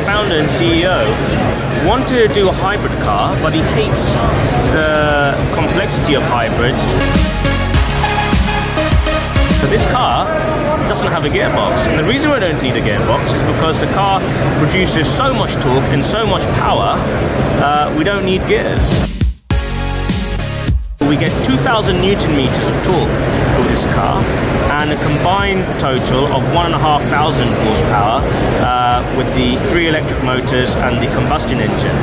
founder and CEO, wanted to do a hybrid car, but he hates the complexity of hybrids. So this car doesn't have a gearbox. And the reason we don't need a gearbox is because the car produces so much torque and so much power, uh, we don't need gears. We get 2,000 newton meters of torque this car and a combined total of 1,500 horsepower uh, with the three electric motors and the combustion engine.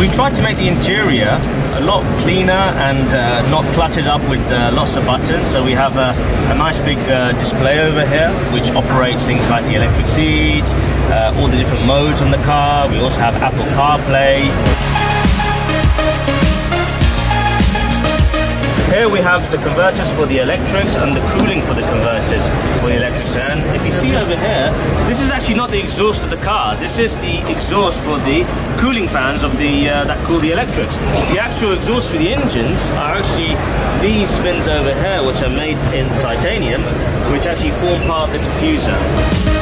We tried to make the interior a lot cleaner and uh, not cluttered up with uh, lots of buttons. So we have a, a nice big uh, display over here which operates things like the electric seats, uh, all the different modes on the car. We also have Apple CarPlay. Here we have the converters for the electrics and the cooling for the converters for the electrics. And if you see over here, this is actually not the exhaust of the car. This is the exhaust for the cooling fans of the uh, that cool the electrics. The actual exhaust for the engines are actually these fins over here, which are made in titanium, which actually form part of the diffuser.